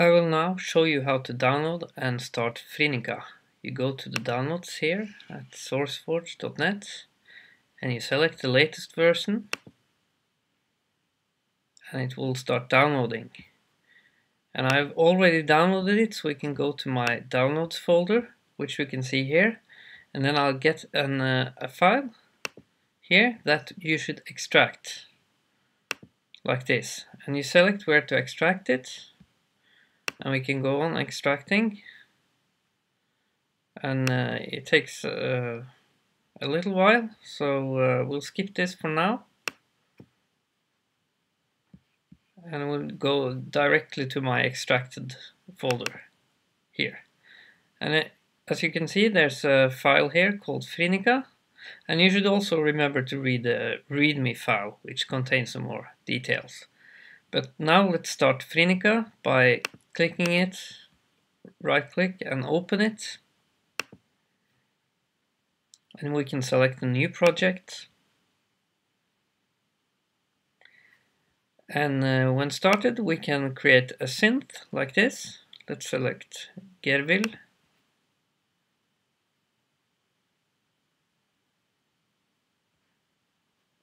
I will now show you how to download and start Frinika. You go to the downloads here at sourceforge.net and you select the latest version and it will start downloading. And I've already downloaded it so we can go to my downloads folder which we can see here and then I'll get an, uh, a file here that you should extract like this and you select where to extract it and we can go on extracting. And uh, it takes uh, a little while so uh, we'll skip this for now. And we'll go directly to my extracted folder here. And it, as you can see there's a file here called Frinika and you should also remember to read the readme file which contains some more details. But now let's start Frinika by clicking it, right click and open it. And we can select a new project. And uh, when started we can create a synth like this. Let's select Gervill.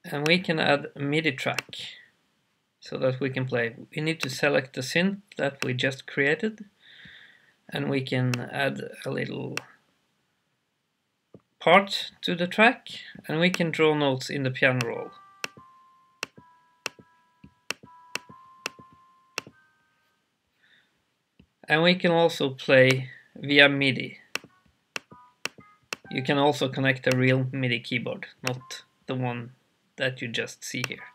And we can add MIDI track so that we can play. We need to select the synth that we just created and we can add a little part to the track and we can draw notes in the piano roll. And we can also play via MIDI. You can also connect a real MIDI keyboard, not the one that you just see here.